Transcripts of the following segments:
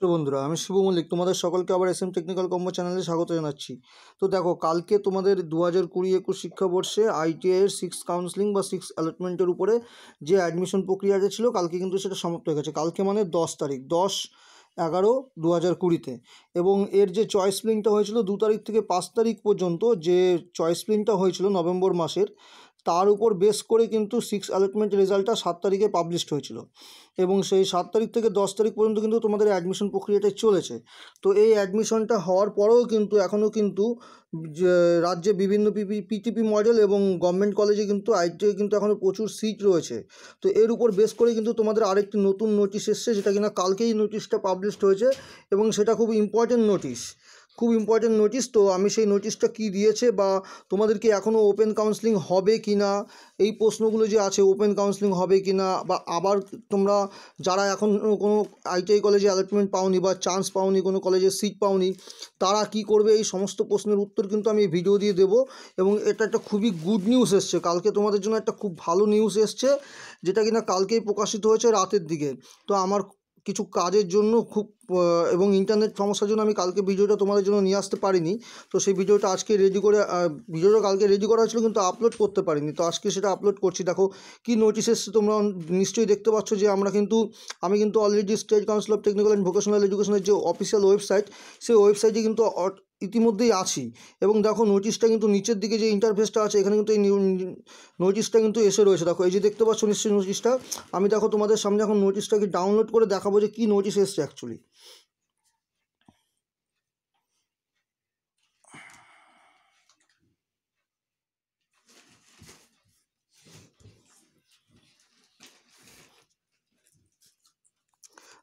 ছাত্র বন্ধুরা, আমি শিবু মল্লিক। তোমাদের সকলকে আবার এস এম টেকনিক্যাল কম্বো চ্যানেলে স্বাগত জানাচ্ছি। তো দেখো, কালকে তোমাদের দু হাজার কুড়ি একুশ শিক্ষাবর্ষে আইটিআইয়ের সিক্স কাউন্সিলিং বা সিক্স অ্যালটমেন্টের উপরে যে অ্যাডমিশন প্রক্রিয়াটা ছিল, কালকে কিন্তু সেটা সমাপ্ত হয়ে গেছে। কালকে মানে দশ তারিখ, দশ এগারো দু হাজার কুড়িতে। এবং এর যে চয়েস ফিলিংটা হয়েছিল দু তারিখ থেকে পাঁচ তারিখ পর্যন্ত যে চয়েস ফিলিংটা হয়েছিল নভেম্বর মাসের তার উপর বেস করে কিন্তু সিক্স অ্যালটমেন্ট রেজাল্টটা সাত তারিখে পাবলিশড হয়েছিল। এবং সেই সাত তারিখ থেকে দশ তারিখ পর্যন্ত কিন্তু তোমাদের অ্যাডমিশন প্রক্রিয়াটা চলেছে। তো এই অ্যাডমিশনটা হওয়ার পরেও কিন্তু এখনও কিন্তু রাজ্যে বিভিন্ন পিপি পিটিপি মডেল এবং গভর্নমেন্ট কলেজে কিন্তু আইটিআই কিন্তু এখনও প্রচুর সিট রয়েছে। তো এর উপর বেস করে কিন্তু তোমাদের আরেকটি নতুন নোটিশ এসছে, যেটা কিনা কালকেই নোটিশটা পাবলিশড হয়েছে এবং সেটা খুব ইম্পর্টেন্ট নোটিশ খুব ইম্পর্টেন্ট নোটিশ তো আমি সেই নোটিশটা কি দিয়েছে বা তোমাদেরকে এখনও ওপেন কাউন্সিলিং হবে কি না? এই প্রশ্নগুলো যে আছে ওপেন কাউন্সিলিং হবে কি না? বা আবার তোমরা যারা এখন কোনো আইটিআই কলেজে অ্যালটমেন্ট পাওনি বা চান্স পাওনি, কোনো কলেজে সিট পাওনি, তারা কি করবে? এই সমস্ত প্রশ্নের উত্তর কিন্তু আমি ভিডিও দিয়ে দেবো এবং এটা একটা খুবই গুড নিউজ এসছে। কালকে তোমাদের জন্য একটা খুব ভালো নিউজ এসছে, যেটা কিনা কালকেই প্রকাশিত হয়েছে রাতের দিকে। তো আমার কিছু কাজের জন্য খুব এবং ইন্টারনেট সমস্যার জন্য আমি কালকে ভিডিওটা তোমাদের জন্য নিয়ে আসতে পারিনি। তো সেই ভিডিওটা আজকে রেডি করে ভিডিওটা কালকে রেডি করা হয়েছিল কিন্তু আপলোড করতে পারিনি। তো আজকে সেটা আপলোড করছি। দেখো, কি নোটিশ এসছে তোমরা নিশ্চয়ই দেখতে পাচ্ছ যে আমরা কিন্তু, আমি কিন্তু already state council of technical and vocational এডুকেশনের যে অফিসিয়াল ওয়েবসাইট সেই ওয়েবসাইটে কিন্তু ইতিমধ্যেই আছি। এবং দেখো নোটিশটা কিন্তু নিচের দিকে যে ইন্টারফেসটা আছে, এখানে কিন্তু এই নোটিশটা কিন্তু এসে রয়েছে। দেখো, এই যে দেখতে পাচ্ছ নিশ্চয়ই নোটিশটা আমি দেখো, তোমাদের সামনে এখন নোটিশটাকে ডাউনলোড করে দেখাবো যে কী নোটিশ এসছে অ্যাকচুয়ালি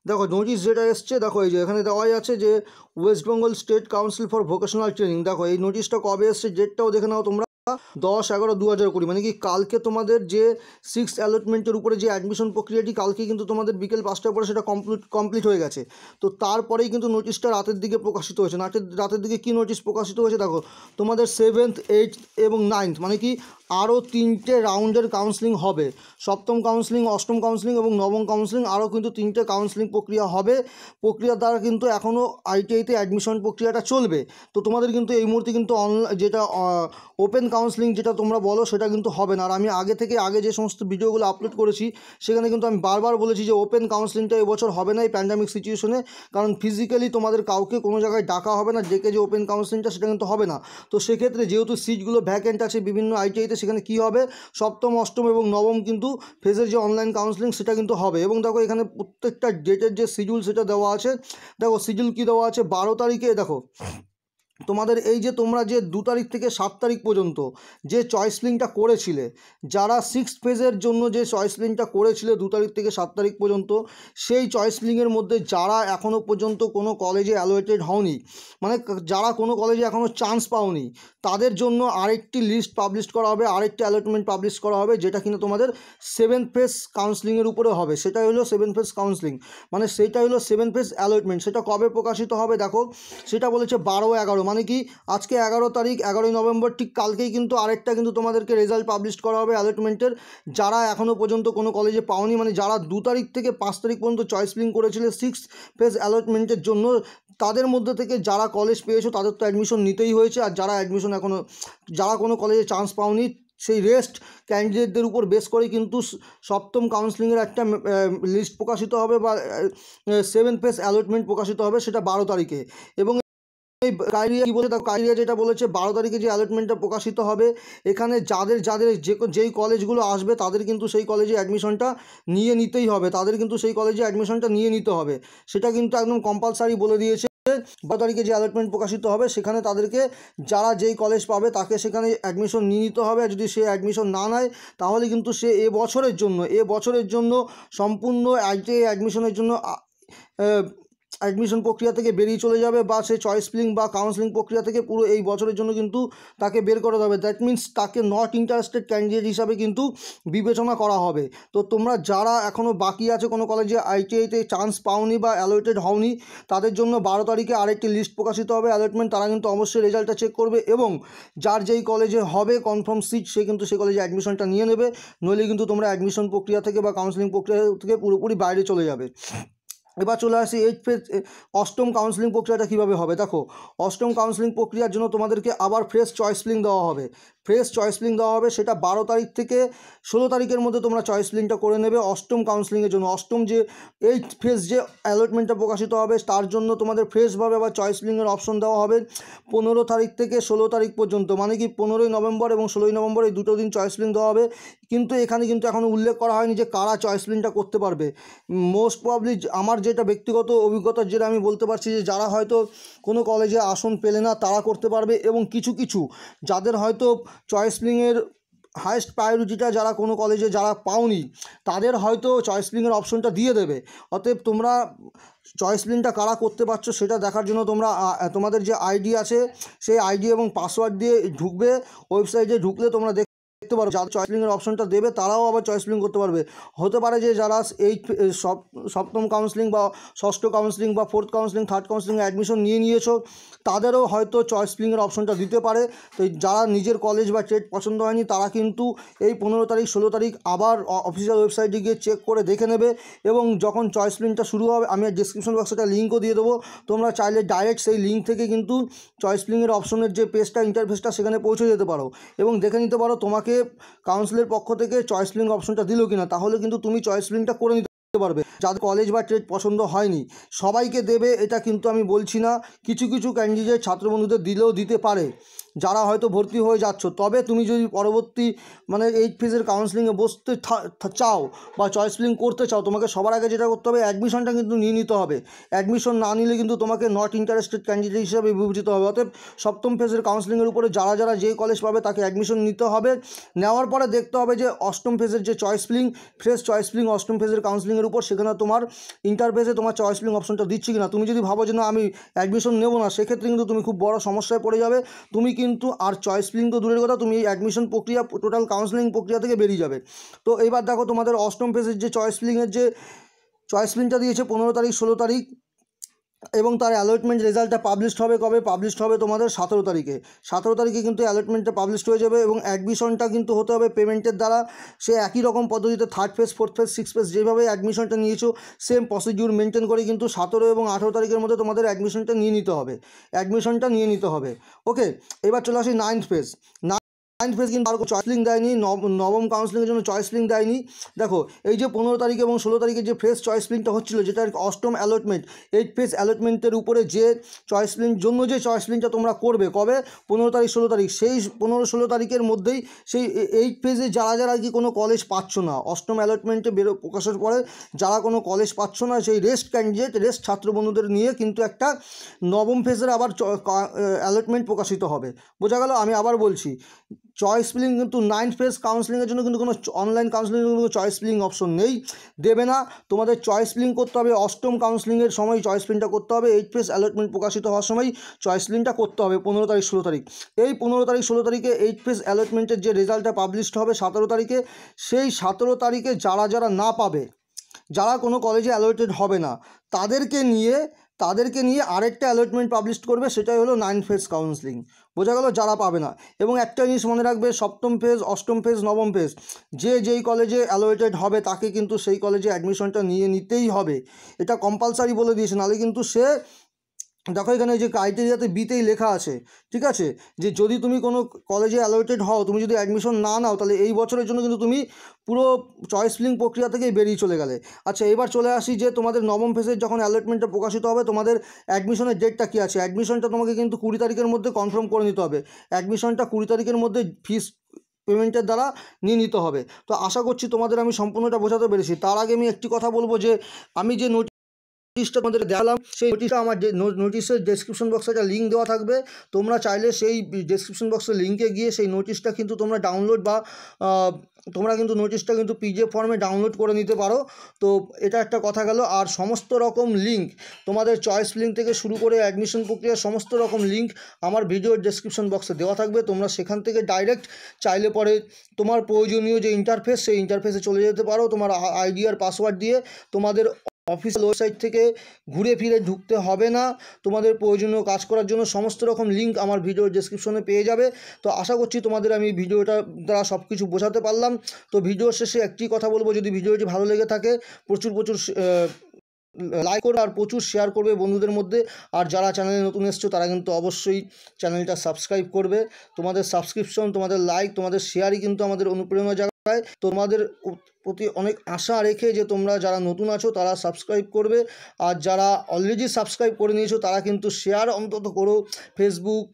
দেখো নোটিশ যেটা এসছে, দেখো এই যে এখানে দেওয়াই আছে যে west Bengal state council for vocational training দেখো এই নোটিশটা কবে এসছে ডেটটাও দেখে নাও তোমরা। দশ এগারো দু হাজার কুড়ি মানে কি কালকে তোমাদের যে সিক্স অ্যালটমেন্টের উপরে যে অ্যাডমিশন প্রক্রিয়াটি কালকে কিন্তু তোমাদের বিকেল পাঁচটার পরে সেটা কমপ্লিট কমপ্লিট হয়ে গেছে। তো তারপরেই কিন্তু নোটিশটা রাতের দিকে প্রকাশিত হয়েছে। রাতের রাতের দিকে কী নোটিশ প্রকাশিত হয়েছে দেখো, তোমাদের সেভেন্থ এইট এবং নাইন্থ মানে কি আরও তিনটে রাউন্ডের কাউন্সিলিং হবে। সপ্তম কাউন্সিলিং অষ্টম কাউন্সিলিং এবং নবম কাউন্সিলিং আরও কিন্তু তিনটে কাউন্সিলিং প্রক্রিয়া হবে। প্রক্রিয়ার দ্বারা কিন্তু এখনও আইটিআইতে অ্যাডমিশন প্রক্রিয়াটা চলবে। তো তোমাদের কিন্তু এই মুহূর্তে কিন্তু অনলাইন যেটা ওপেন কাউন্সিলিং যেটা তোমরা বলো সেটা কিন্তু হবে না। আর আমি আগে থেকে আগে যে সমস্ত ভিডিওগুলো আপলোড করেছি, সেখানে কিন্তু আমি বারবার বলেছি যে ওপেন কাউন্সিলিংটা এবছর হবে না এই প্যান্ডামিক সিচুয়েশনে কারণ ফিজিক্যালি তোমাদের কাউকে কোনো জায়গায় ডাকা হবে না, ডেকে যে ওপেন কাউন্সিলিংটা সেটা কিন্তু হবে না। তো সেক্ষেত্রে যেহেতু সিটগুলো ভ্যাকেন্ট আছে বিভিন্ন আইটিআইতে সেখানে কী হবে? সপ্তম, অষ্টম এবং নবম কিন্তু ফেজের যে অনলাইন কাউন্সিলিং সেটা কিন্তু হবে। এবং দেখো এখানে প্রত্যেকটা ডেটের যে শিডিউল সেটা দেওয়া আছে। দেখো শিডিউল কী দেওয়া আছে? বারো তারিখে, দেখো। তোমাদের এই যে তোমরা যে দু তারিখ থেকে সাত তারিখ পর্যন্ত যে চয়েস লিঙ্কটা করেছিলে, যারা সিক্স ফেজের জন্য যে চয়েস লিঙ্কটা করেছিলে দু তারিখ থেকে সাত তারিখ পর্যন্ত, সেই চয়েস লিঙ্কের মধ্যে যারা এখনও পর্যন্ত কোনো কলেজে অ্যালোয়েটেড হওনি মানে যারা কোনো কলেজে এখনও চান্স পাওনি, তাদের জন্য আরেকটি লিস্ট পাবলিশ করা হবে, আরেকটি অ্যালটমেন্ট পাবলিশ করা হবে, যেটা কিনা তোমাদের সেভেন ফেজ কাউন্সিলিংয়ের উপরে হবে। সেটাই হলো সেভেন ফেজ কাউন্সিলিং মানে সেটা হলো সেভেন ফেজ অ্যালটমেন্ট সেটা কবে প্রকাশিত হবে দেখো, সেটা বলেছে বারো এগারো। মানে কি? আজকে এগারো তারিখ, এগারোই নভেম্বর, ঠিক কালকেই কিন্তু আরেকটা কিন্তু তোমাদেরকে রেজাল্ট পাবলিশ করা হবে অ্যালটমেন্টের যারা এখনও পর্যন্ত কোনো কলেজে পাওনি মানে যারা দু তারিখ থেকে পাঁচ তারিখ পর্যন্ত চয়েস ফিলিং করেছিলে সিক্স ফেজ অ্যালটমেন্টের জন্য, তাদের মধ্যে থেকে যারা কলেজ পেয়েছ, তাদের তো অ্যাডমিশন নিতেই হয়েছে। আর যারা অ্যাডমিশন এখনও যারা কোনো কলেজে চান্স পাওনি, সেই রেস্ট ক্যান্ডিডেটদের উপর বেস করে কিন্তু সপ্তম কাউন্সিলিংয়ের একটা লিস্ট প্রকাশিত হবে বা সেভেন ফেজ অ্যালটমেন্ট প্রকাশিত হবে সেটা বারো তারিখে। এবং এই ক্রাইটেরিয়া কী বলে ক্রাইটেরিয়া যেটা বলেছে বারো তারিখে যে অ্যালটমেন্টটা প্রকাশিত হবে, এখানে যাদের যাদের যে যেই কলেজগুলো আসবে, তাদের কিন্তু সেই কলেজে অ্যাডমিশনটা নিয়ে নিতেই হবে। তাদের কিন্তু সেই কলেজে অ্যাডমিশনটা নিয়ে নিতে হবে। সেটা কিন্তু একদম কম্পালসারি বলে দিয়েছে। বারো তারিখে যে অ্যালটমেন্ট প্রকাশিত হবে, সেখানে তাদেরকে যারা যেই কলেজ পাবে, তাকে সেখানে অ্যাডমিশন নিয়ে নিতে হবে। যদি সে অ্যাডমিশন না নেয়, তাহলে কিন্তু সে এ বছরের জন্য, এ বছরের জন্য সম্পূর্ণ অ্যাডমিশনের জন্য অ্যাডমিশন প্রক্রিয়া থেকে বেরিয়ে চলে যাবে বা সে চয়েস ফিলিং বা কাউন্সিলিং প্রক্রিয়া থেকে পুরো এই বছরের জন্য কিন্তু তাকে বের করে দেবে দ্যাট মিন্স তাকে নট ইন্টারেস্টেড ক্যান্ডিডেট হিসাবে কিন্তু বিবেচনা করা হবে। তো তোমরা যারা এখনও বাকি আছে কোনো কলেজে আইটিআইতে চান্স পাওনি বা অ্যালোটেড হওনি, তাদের জন্য বারো তারিখে আরেকটি লিস্ট প্রকাশিত হবে। অ্যালটমেন্ট তারা কিন্তু অবশ্যই রেজাল্টটা চেক করবে এবং যার যেই কলেজে হবে কনফার্ম সিট সে কিন্তু সেই কলেজে অ্যাডমিশনটা নিয়ে নেবে। নইলে কিন্তু তোমরা অ্যাডমিশন প্রক্রিয়া থেকে বা কাউন্সিলিং প্রক্রিয়া থেকে পুরোপুরি বাইরে চলে যাবে। এবার চলে আসি এইট ফেজ অষ্টম কাউন্সিলিং প্রক্রিয়াটা কীভাবে হবে? দেখো, অষ্টম কাউন্সিলিং প্রক্রিয়ার জন্য তোমাদেরকে আবার ফ্রেশ চয়েস ফিলিং দেওয়া হবে। ফ্রেশ চয়েস ফিলিং দেওয়া হবে। সেটা বারো তারিখ থেকে ষোলো তারিখের মধ্যে তোমরা চয়েস ফিলিংটা করে নেবে অষ্টম কাউন্সিলিংয়ের জন্য। অষ্টম যে এইট ফেজ যে অ্যালটমেন্টটা প্রকাশিত হবে, তার জন্য তোমাদের ফ্রেশভাবে আবার চয়েস ফিলিংয়ের অপশন দেওয়া হবে পনেরো তারিখ থেকে ষোলো তারিখ পর্যন্ত। মানে কি পনেরোই নভেম্বর এবং ষোলোই নভেম্বর এই দুটো দিন চয়েস ফিলিং দেওয়া হবে। কিন্তু এখানে কিন্তু এখনও উল্লেখ করা হয়নি যে কারা চয়েস ফিলিংটা করতে পারবে। মোস্ট প্রবলি আমার যেটা ব্যক্তিগত অভিজ্ঞতার যেটা আমি বলতে পারছি যে যারা হয়তো কোনো কলেজে আসন পেলে না, তারা করতে পারবে এবং কিছু কিছু যাদের হয়তো চয়েস প্লিংয়ের হায়েস্ট প্রায়োরিটিটা যারা কোনো কলেজে যারা পাওনি, তাদের হয়তো চয়েস প্লিংয়ের অপশনটা দিয়ে দেবে। অতএব তোমরা চয়েস প্লিংটা কারা করতে পারছ সেটা দেখার জন্য তোমরা তোমাদের যে আইডি আছে, সেই আইডি এবং পাসওয়ার্ড দিয়ে ঢুকবে। ওয়েবসাইটে ঢুকলে তোমরা দেখতে পারো। যারা চয়েস ফিলিংয়ের অপশনটা দেবে, তারাও আবার চয়েস ফিলিং করতে পারবে। হতে পারে যে যারা এই সপ্তম কাউন্সিলিং বা ষষ্ঠ কাউন্সিলিং বা ফোর্থ কাউন্সিলিং থার্ড কাউন্সিলিংয়ে অ্যাডমিশন নিয়ে নিয়েছো, তাদেরও হয়তো চয়েস ফিলিংয়ের অপশনটা দিতে পারে। তো যারা নিজের কলেজ বা ট্রেড পছন্দ হয়নি, তারা কিন্তু এই পনেরো তারিখ, ষোলো তারিখ আবার অফিসিয়াল ওয়েবসাইটে গিয়ে চেক করে দেখে নেবে এবং যখন চয়েস ফিলিংটা শুরু হবে, আমি ডিসক্রিপশন বক্সে একটা লিঙ্কও দিয়ে দেবো। তোমরা চাইলে ডাইরেক্ট সেই লিঙ্ক থেকে কিন্তু চয়েস ফিলিংয়ের অপশনের যে পেজটা ইন্টারফেসটা সেখানে পৌঁছে যেতে পারো। এবং দেখে নিতে পারো তোমাকে কাউন্সিলের পক্ষ থেকে চয়েস লিঙ্ক অপশনটা দিল কিনা, তাহলে কিন্তু তুমি চয়েস লিঙ্কটা করে নিতে পারবে। যাদের কলেজ বা ট্রেড পছন্দ হয়নি, সবাইকে দেবে, এটা কিন্তু আমি বলছি না। কিছু কিছু ক্যান্ডিডেট ছাত্রবন্ধুদের দিলেও দিতে পারে। যারা হয়তো ভর্তি হয়ে যাচ্ছ, তবে তুমি যদি পরবর্তী মানে এইট ফেজের কাউন্সিলিংয়ে বসতে চাও বা চয়েস ফিলিং করতে চাও, তোমাকে সবার আগে যেটা করতে হবে অ্যাডমিশনটা কিন্তু নিয়ে নিতে হবে। অ্যাডমিশন না নিলে কিন্তু তোমাকে নট ইন্টারেস্টেড ক্যান্ডিডেট হিসেবে বিবেচিত হবে। অতএব সপ্তম ফেজের কাউন্সিলিংয়ের উপরে যারা যারা যে কলেজ পাবে, তাকে অ্যাডমিশন নিতে হবে। নেওয়ার পরে দেখতে হবে যে, অষ্টম ফেজের যে choice filling fresh choice filling অষ্টম ফেজের কাউন্সিলিংয়ের উপর সেখানে তোমার ইন্টারফেসে তোমার চয়েস ফিলিং অপশনটা দিচ্ছি কিনা। তুমি যদি ভাবো যে, না, আমি অ্যাডমিশন নেব না, সেক্ষেত্রে কিন্তু তুমি খুব বড় সমস্যায় পড়ে যাবে। তুমি কিন্তু আর চয়েস ফিলিং তো দূরের কথা, তুমি এই অ্যাডমিশন প্রক্রিয়া টোটাল কাউন্সেলিং প্রক্রিয়া থেকে বেরিয়ে যাবে। তো এবার দেখো তোমাদের অষ্টম ফেজের যে চয়েস ফিলিংয়ের যে চয়েস ফিলিংটা দিয়েছে, পনেরো তারিখ, ষোলো তারিখ এবং তার অ্যালটমেন্ট রেজাল্টটা পাবলিশড হবে কবে? পাবলিশড হবে তোমাদের সতেরো তারিখে। সতেরো তারিখে কিন্তু অ্যালটমেন্টটা পাবলিশড হয়ে যাবে এবং অ্যাডমিশনটা কিন্তু হতে হবে পেমেন্টের দ্বারা। সে একই রকম পদ্ধতিতে third phase fourth phase six phase যেভাবে অ্যাডমিশনটা নিয়েছো সেম প্রসিডিউর মেনটেন করে কিন্তু সতেরো এবং আঠেরো তারিখের মধ্যে তোমাদের অ্যাডমিশনটা নিয়ে নিতে হবে। অ্যাডমিশনটা নিয়ে নিতে হবে। ওকে এবার চলে আসি নাইন্থ ফেজ নাইন্থ ফেজ কিন্তু আর চয়েসলিং দেয়নি, নব- নবম কাউন্সিলিংয়ের জন্য চয়েসলিং দেয়নি। দেখো, এই যে পনেরো তারিখ এবং ষোলো তারিখে যে ফ্রেশ চয়েসলিংটা হচ্ছিল, যেটা অষ্টম অ্যালটমেন্ট এইট ফেজ অ্যালটমেন্টের উপরে যে চয়েসলিং জন্য যে চয়েসলিংটা তোমরা করবে, কবে? পনেরো তারিখ, ষোলো তারিখ। সেই পনেরো, ষোলো তারিখের মধ্যেই সেই এইট ফেজে যারা যারা কি কোনো কলেজ পাচ্ছ না, অষ্টম অ্যালটমেন্টে বেরো, প্রকাশের পরে যারা কোনো কলেজ পাচ্ছ না, সেই রেস্ট ক্যান্ডিডেট রেস্ট ছাত্র বন্ধুদের নিয়ে কিন্তু একটা নবম ফেজের আবার অ্যালটমেন্ট প্রকাশিত হবে। বোঝা গেল? আমি আবার বলছি চয়েস ফিলিং কিন্তু নাইন ফেজ কাউন্সিলিংয়ের জন্য কিন্তু কোনো অনলাইন কাউন্সিলিংয়ের কোনো চয়েস ফিলিং অপশন নেই। দেবে না। তোমাদের চয়েস ফিলিং করতে হবে, অষ্টম কাউন্সিলিংয়ের সময় চয়েস ফিলিংটা করতে হবে এইট ফেজ অ্যালটমেন্ট প্রকাশিত হওয়ার সময় চয়েস ফিলিংটা করতে হবে, পনেরো তারিখ, ষোলো তারিখ। এই পনেরো তারিখ, ষোলো তারিখে এইট ফেজ অ্যালটমেন্টের যে রেজাল্টটা পাবলিশড হবে সতেরো তারিখে, সেই সতেরো তারিখে যারা যারা না পাবে, যারা কোনো কলেজে অ্যালোটেড হবে না, তাদেরকে নিয়ে তাদেরকে নিয়ে আরেকটা অ্যালটমেন্ট পাবলিশ করবে, সেটাই হলো নাইন ফেজ কাউন্সিলিং বোঝা গেল যারা পাবে না। এবং একটা জিনিস মনে রাখবে, সপ্তম ফেজ অষ্টম ফেজ নবম ফেজ যে যেই কলেজে অ্যালোয়েটেড হবে, তাকে কিন্তু সেই কলেজে অ্যাডমিশনটা নিয়ে নিতেই হবে। এটা কম্পালসারি বলে দিয়েছে, নাহলে কিন্তু সে দেখো এখানে যে ক্রাইটেরিয়াতে বিতেই লেখা আছে, ঠিক আছে? যে যদি তুমি কোনো কলেজে অ্যালোটেড হও, তুমি যদি অ্যাডমিশন না নাও, তাহলে এই বছরের জন্য কিন্তু তুমি পুরো চয়েস ফিলিং প্রক্রিয়া থেকেই বেরিয়ে চলে গেলে। আচ্ছা এবার চলে আসি যে তোমাদের নবম ফেসের যখন অ্যালটমেন্টটা প্রকাশিত হবে, তোমাদের অ্যাডমিশনের ডেটটা কী আছে? অ্যাডমিশনটা তোমাকে কিন্তু কুড়ি তারিখের মধ্যে কনফার্ম করে নিতে হবে। অ্যাডমিশনটা কুড়ি তারিখের মধ্যে ফিস পেমেন্টের দ্বারা নিয়ে নিতে হবে। তো আশা করছি তোমাদের আমি সম্পূর্ণটা বোঝাতে পেরেছি। তার আগে আমি একটি কথা বলব যে, আমি যে নোট নোটিশটা তোমাদের দেখালাম। সেই নোটিশটা আমার নোটিশের ডেসক্রিপশন বক্সে একটা লিঙ্ক দেওয়া থাকবে। তোমরা চাইলে সেই ডেসক্রিপশন বক্সের লিঙ্কে গিয়ে সেই নোটিশটা কিন্তু তোমরা ডাউনলোড বা তোমরা কিন্তু নোটিশটা কিন্তু পিডিএফ ফর্মে ডাউনলোড করে নিতে পারো। তো এটা একটা কথা গেল। আর সমস্ত রকম লিঙ্ক তোমাদের চয়েস লিঙ্ক থেকে শুরু করে অ্যাডমিশন প্রক্রিয়ার সমস্ত রকম লিঙ্ক আমার ভিডিওর ডেসক্রিপশন বক্সে দেওয়া থাকবে। তোমরা সেখান থেকে ডাইরেক্ট চাইলে পরে তোমার প্রয়োজনীয় যে ইন্টারফেস সেই ইন্টারফেসে চলে যেতে পারো। তোমার আইডি আর পাসওয়ার্ড দিয়ে তোমাদের অফিসিয়াল ওয়েবসাইট থেকে ঘুরে ফিরে ঢুকতে হবে না। তোমাদের প্রয়োজনীয় কাজ করার জন্য সমস্ত রকম লিঙ্ক আমার ভিডিওর ডেসক্রিপশনে পেয়ে যাবে। তো আশা করছি তোমাদের আমি ভিডিওটা দ্বারা সব কিছু বোঝাতে পারলাম। তো ভিডিওর শেষে একটি কথা বলব, যদি ভিডিওটি ভালো লেগে থাকে, প্রচুর প্রচুর লাইক করবে আর প্রচুর শেয়ার করবে বন্ধুদের মধ্যে। আর যারা চ্যানেলে নতুন এসছো, তারা কিন্তু অবশ্যই চ্যানেলটা সাবস্ক্রাইব করবে। তোমাদের সাবস্ক্রিপশন তোমাদের লাইক তোমাদের শেয়ারই কিন্তু আমাদের অনুপ্রেরণা জায়গায় তোমাদের প্রতি অনেক আশা রেখে যে তোমরা যারা নতুন আছো, তারা সাবস্ক্রাইব করবে। আর যারা অলরেডি সাবস্ক্রাইব করে নিয়েছো, তারা কিন্তু শেয়ার অন্তত করো। ফেসবুক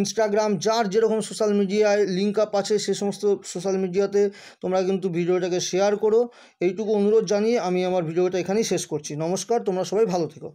ইনস্টাগ্রাম যার যেরকম সোশ্যাল মিডিয়ায় লিঙ্ক আপ আছে, সে সমস্ত সোশ্যাল মিডিয়াতে তোমরা কিন্তু ভিডিওটাকে শেয়ার করো। এইটুকু অনুরোধ জানিয়ে আমি আমার ভিডিওটা এখানেই শেষ করছি। নমস্কার, তোমরা সবাই ভালো থেকো।